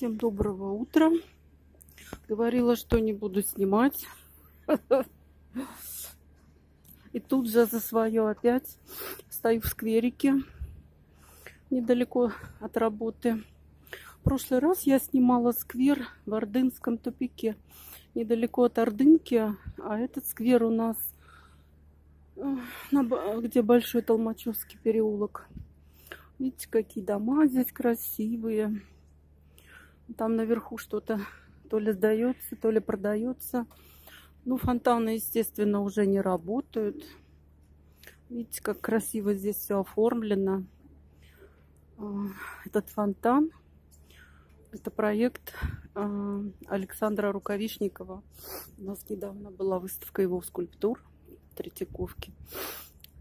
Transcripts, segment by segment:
Всем доброго утра. Говорила, что не буду снимать. И тут же за свое опять стою в скверике недалеко от работы. В прошлый раз я снимала сквер в Ордынском тупике, недалеко от Ордынки, а этот сквер у нас, э, где Большой Толмачевский переулок. Видите, какие дома здесь красивые. Там наверху что-то то ли сдается, то ли продается. Ну, фонтаны, естественно, уже не работают. Видите, как красиво здесь все оформлено. А, этот фонтан, это проект а, Александра Рукавишникова. У нас недавно была выставка его скульптур в Третьяковке.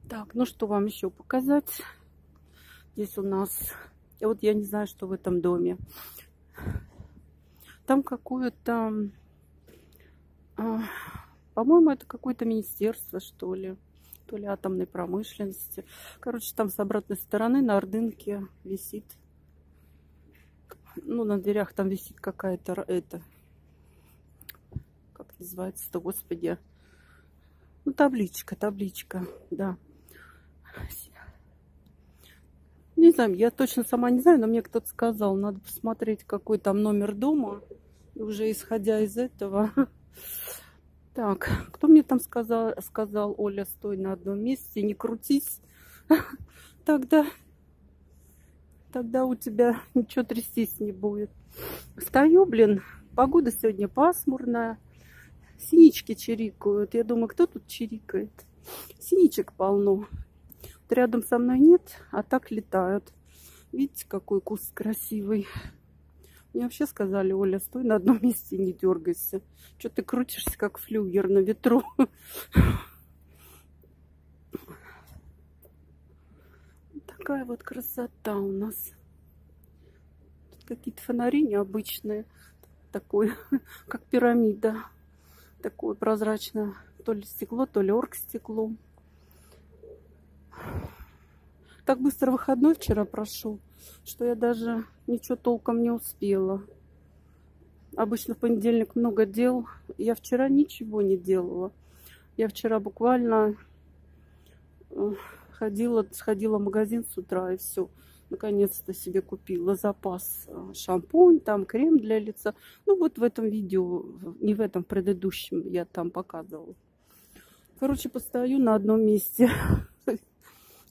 Так, ну что вам еще показать? Здесь у нас... Вот я не знаю, что в этом доме. Там какое-то... А, По-моему, это какое-то министерство, что ли. То ли атомной промышленности. Короче, там с обратной стороны на Ордынке висит. Ну, на дверях там висит какая-то... Это... Как называется-то, господи. Ну, табличка, табличка, да. Не знаю, я точно сама не знаю, но мне кто-то сказал, надо посмотреть, какой там номер дома. И уже исходя из этого... Так, кто мне там сказал, сказал, Оля, стой на одном месте, не крутись. Тогда, тогда у тебя ничего трястись не будет. Стою, блин, погода сегодня пасмурная. Синички чирикают. Я думаю, кто тут чирикает? Синичек полно рядом со мной нет, а так летают. Видите, какой куст красивый. Мне вообще сказали, Оля, стой на одном месте не дергайся. Что ты крутишься, как флюгер на ветру? Такая вот красота у нас. Тут какие-то фонари необычные. Такой, как пирамида. Такое прозрачное. То ли стекло, то ли оргстекло. Так быстро выходной вчера прошел, что я даже ничего толком не успела. Обычно в понедельник много дел. Я вчера ничего не делала. Я вчера буквально э, ходила, сходила в магазин с утра и все. Наконец-то себе купила запас э, шампунь, там крем для лица. Ну вот в этом видео, не в этом, в предыдущем я там показывала. Короче, постою на одном месте.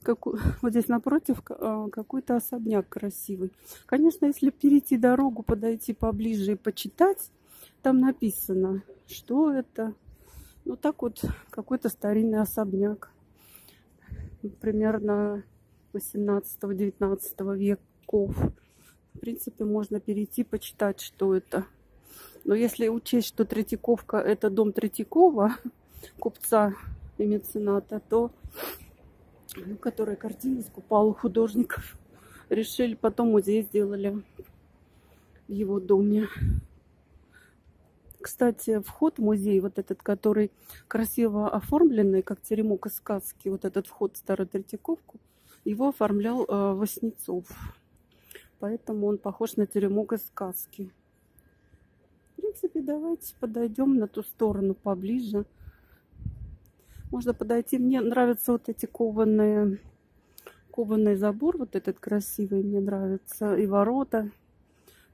как, вот здесь напротив а, какой-то особняк красивый. Конечно, если перейти дорогу, подойти поближе и почитать, там написано, что это. Ну, так вот, какой-то старинный особняк. Примерно 18-19 веков. В принципе, можно перейти, почитать, что это. Но если учесть, что Третьяковка – это дом Третьякова, купца и мецената, то ну, которые картины скупал у художников. Решили, потом музей сделали в его доме. Кстати, вход в музей, вот этот, который красиво оформленный, как теремок из сказки, вот этот вход в Старую Третьяковку, его оформлял э, Васнецов. Поэтому он похож на теремок из сказки. В принципе, давайте подойдем на ту сторону поближе. Можно подойти. Мне нравятся вот эти кованые, кованый забор, вот этот красивый, мне нравится. И ворота.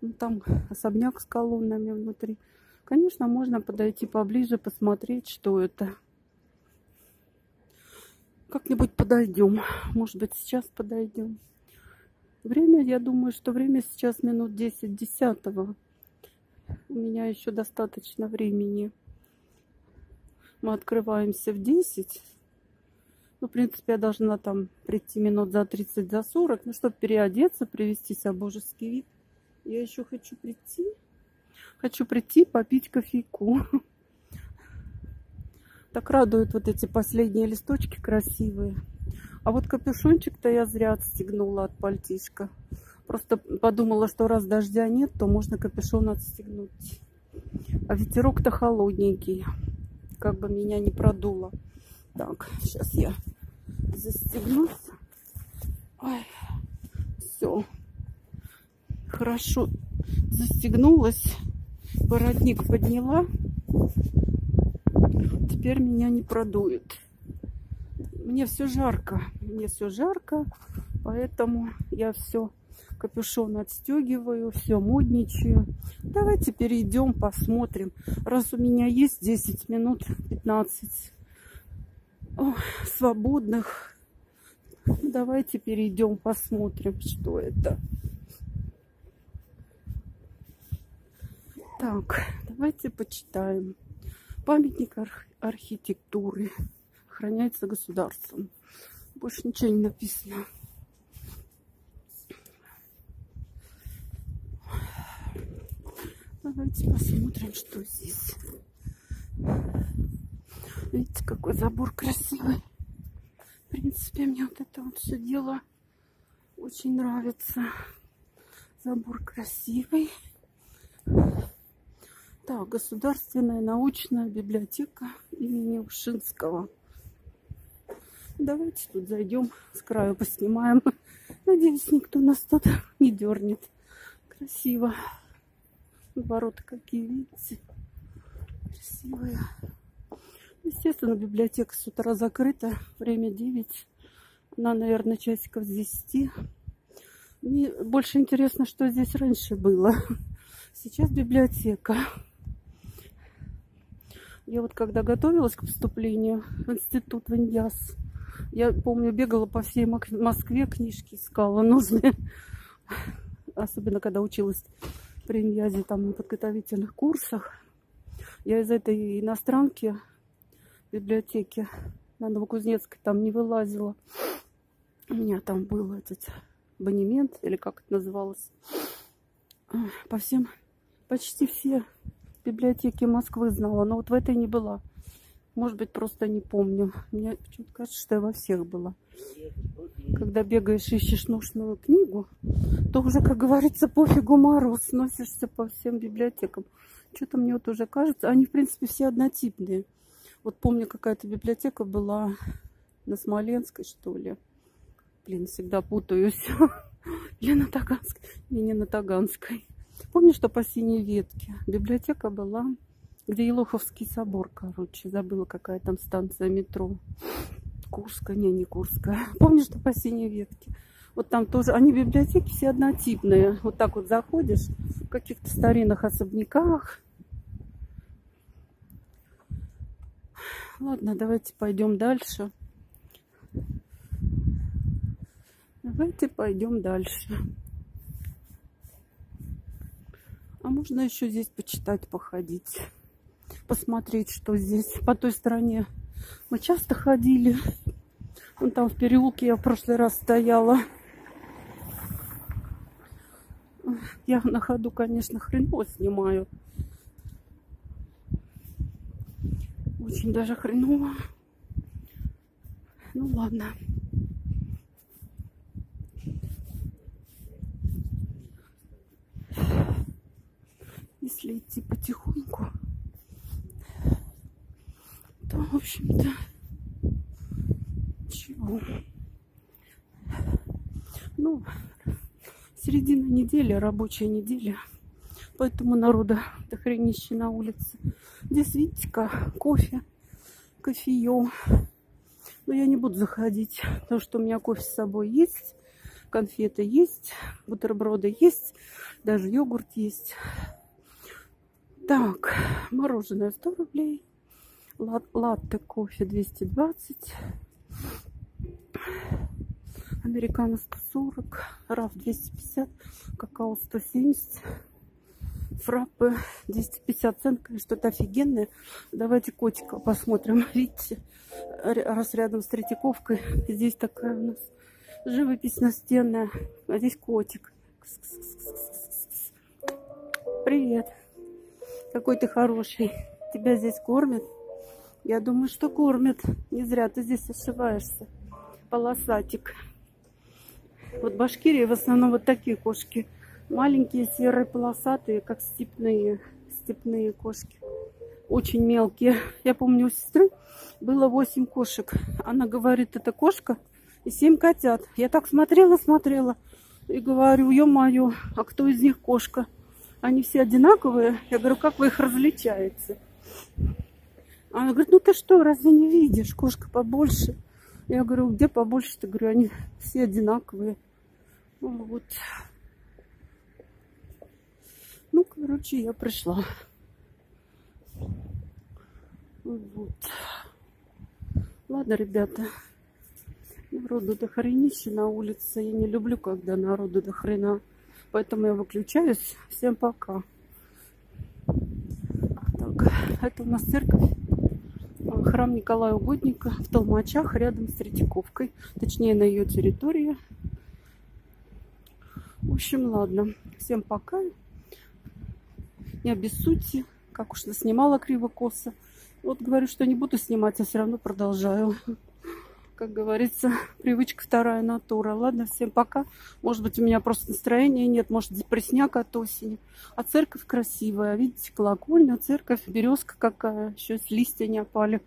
Ну, там особняк с колоннами внутри. Конечно, можно подойти поближе, посмотреть, что это. Как-нибудь подойдем. Может быть, сейчас подойдем. Время, я думаю, что время сейчас минут 10 десятого. У меня еще достаточно времени. Мы открываемся в 10. Ну, в принципе, я должна там прийти минут за 30, за 40. Ну, чтобы переодеться, привести себя в божеский вид. Я еще хочу прийти. Хочу прийти попить кофейку. Так радуют вот эти последние листочки красивые. А вот капюшончик-то я зря отстегнула от пальтишка. Просто подумала, что раз дождя нет, то можно капюшон отстегнуть. А ветерок-то холодненький как бы меня не продуло. Так, сейчас я застегнусь. Ой, все. Хорошо. застегнулась, воротник подняла. Теперь меня не продует. Мне все жарко. Мне все жарко, поэтому я все капюшон отстегиваю, все модничаю. Давайте перейдем, посмотрим. Раз у меня есть 10 минут, 15 о, свободных, давайте перейдем, посмотрим, что это. Так, давайте почитаем. Памятник арх архитектуры охраняется государством. Больше ничего не написано. Давайте посмотрим, что здесь. Видите, какой забор красивый. В принципе, мне вот это вот все дело очень нравится. Забор красивый. Так, Государственная научная библиотека имени Ушинского. Давайте тут зайдем, с краю поснимаем. Надеюсь, никто нас тут не дернет. Красиво. Ворота какие, видите? Красивые. Естественно, библиотека с утра закрыта. Время 9. Она, наверное, часиков с 10. Мне больше интересно, что здесь раньше было. Сейчас библиотека. Я вот когда готовилась к поступлению в институт в Иньяс, я помню, бегала по всей Москве, книжки искала нужные. Особенно, когда училась при Иньязе там на подготовительных курсах. Я из этой иностранки библиотеки на Новокузнецкой там не вылазила. У меня там был этот абонемент, или как это называлось. По всем, почти все библиотеки Москвы знала, но вот в этой не была. Может быть, просто не помню. Мне почему-то кажется, что я во всех была. Когда бегаешь ищешь нужную книгу, то уже, как говорится, пофигу мороз, носишься по всем библиотекам. Что-то мне вот уже кажется, они, в принципе, все однотипные. Вот помню, какая-то библиотека была на Смоленской, что ли. Блин, всегда путаюсь. Или на Таганской. Не, не на Таганской. Помню, что по синей ветке. Библиотека была где Елоховский собор, короче. Забыла, какая там станция метро. Курская, не, не Курская. Помню, что по синей ветке. Вот там тоже, они библиотеки все однотипные. Вот так вот заходишь в каких-то старинных особняках. Ладно, давайте пойдем дальше. Давайте пойдем дальше. А можно еще здесь почитать, походить посмотреть, что здесь по той стороне. Мы часто ходили. Вон там в переулке я в прошлый раз стояла. Я на ходу, конечно, хреново снимаю. Очень даже хреново. Ну ладно. Если идти потихоньку, то, в общем-то, чего? Ну, середина недели, рабочая неделя. Поэтому народа до хренище на улице. Здесь, видите-ка, кофе, кофеем. Но я не буду заходить, потому что у меня кофе с собой есть, конфеты есть, бутерброды есть, даже йогурт есть. Так, мороженое 100 рублей. Латте кофе 220. Американо 140. Раф 250. Какао 170. Фраппы 250 цен, что-то офигенное. Давайте котика посмотрим. Видите, раз рядом с Третьяковкой, здесь такая у нас живопись настенная, а здесь котик. Привет. Какой ты хороший. Тебя здесь кормят? Я думаю, что кормят. Не зря ты здесь ошиваешься. Полосатик. Вот Башкирии в основном вот такие кошки. Маленькие, серые, полосатые, как степные, степные кошки. Очень мелкие. Я помню, у сестры было 8 кошек. Она говорит, это кошка и 7 котят. Я так смотрела, смотрела. И говорю, ё-моё, а кто из них кошка? Они все одинаковые. Я говорю, как вы их различаете? Она говорит, ну ты что, разве не видишь? Кошка побольше. Я говорю, где побольше? Ты говорю, они все одинаковые. Ну, вот. Ну, короче, я пришла. Вот. Ладно, ребята. Народу до хренища на улице. Я не люблю, когда народу до хрена. Поэтому я выключаюсь. Всем пока. Так, это у нас церковь. Храм Николая Угодника в Толмачах, рядом с Третьяковкой. Точнее, на ее территории. В общем, ладно. Всем пока. Не обессудьте. Как уж наснимала криво-косо. Вот говорю, что не буду снимать, а все равно продолжаю как говорится, привычка вторая натура. Ладно, всем пока. Может быть, у меня просто настроения нет, может, депрессняк от осени. А церковь красивая. Видите, колокольня, церковь, березка какая. Еще листья не опали.